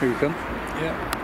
Here you come. Yeah.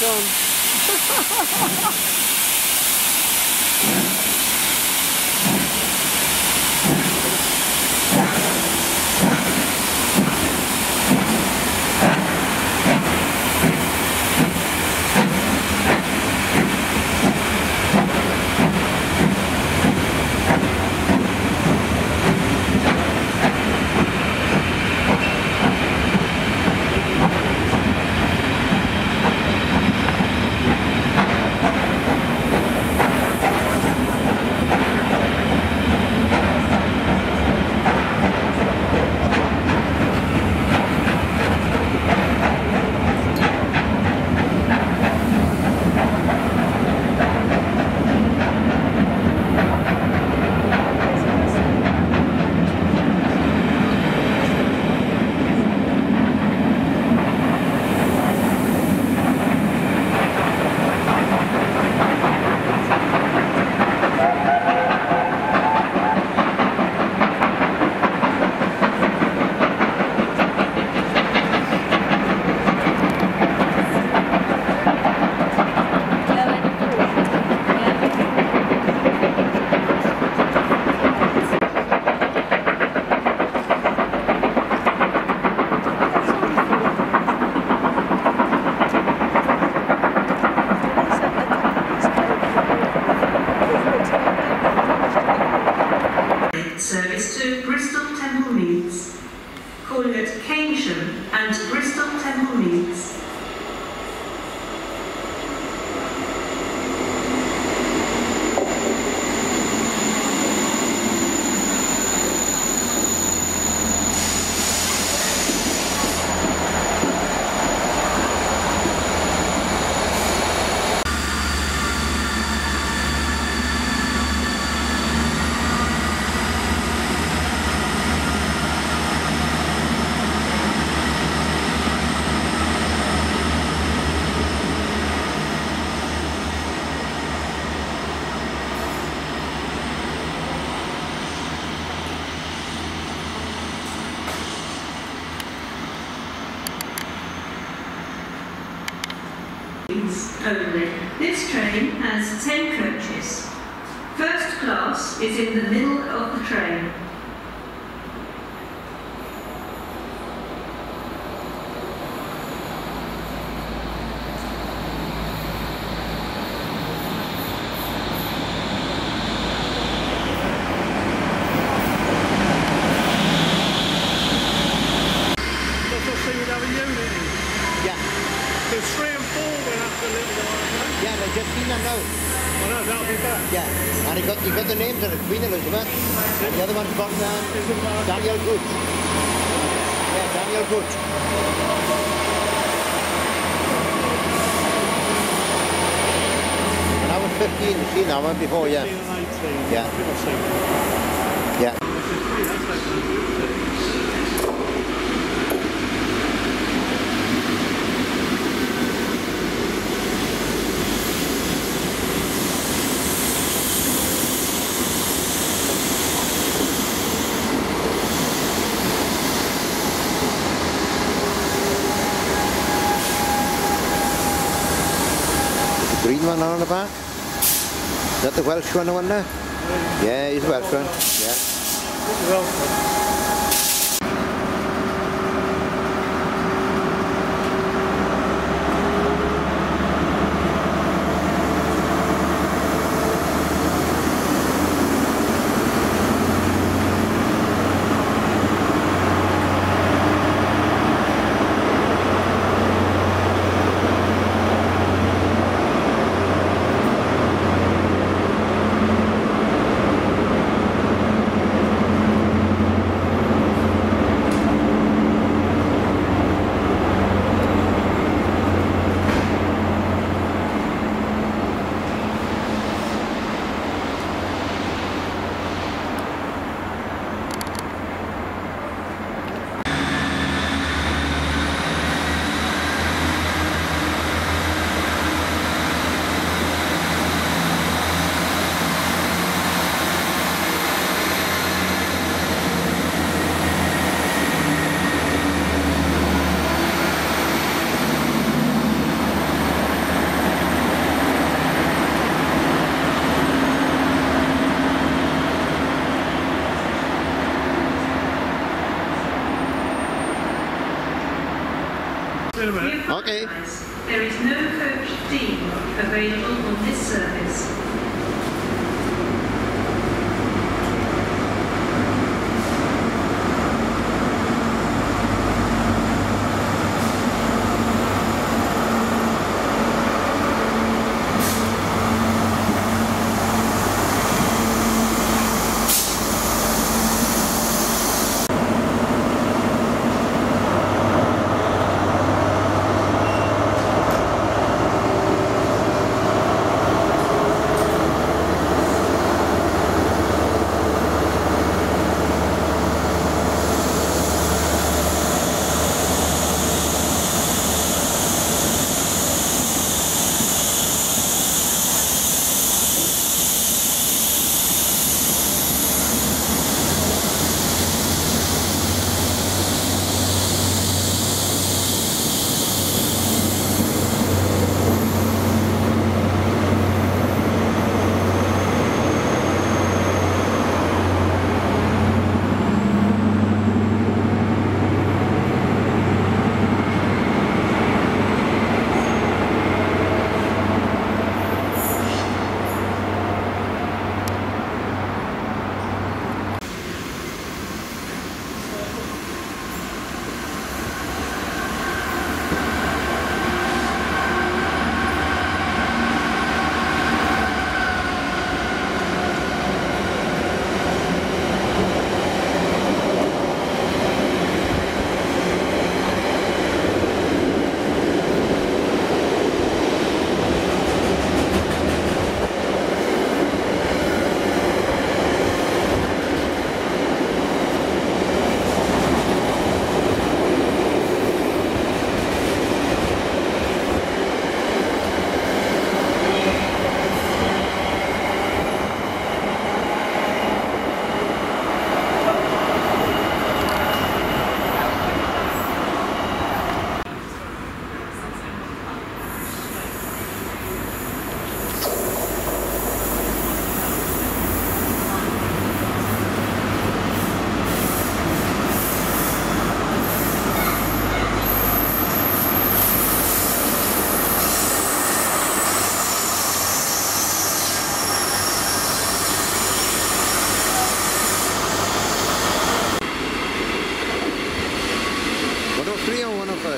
there. only. This train has 10 coaches. First class is in the middle of the train. Ago. yeah, just seen them now. I know, that'll be. Yeah, and you got you got the names of the Queen Elizabeth. The other one's it? Daniel Gooch. Yeah, Daniel Gooch. And I was 15, you see now, one before, yeah. 15 and 18. Yeah. On the back. Is that the Welsh one, the one there? Yeah, he's a Welsh one. Yeah. Okay. There is no coach D available on